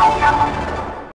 Thank you.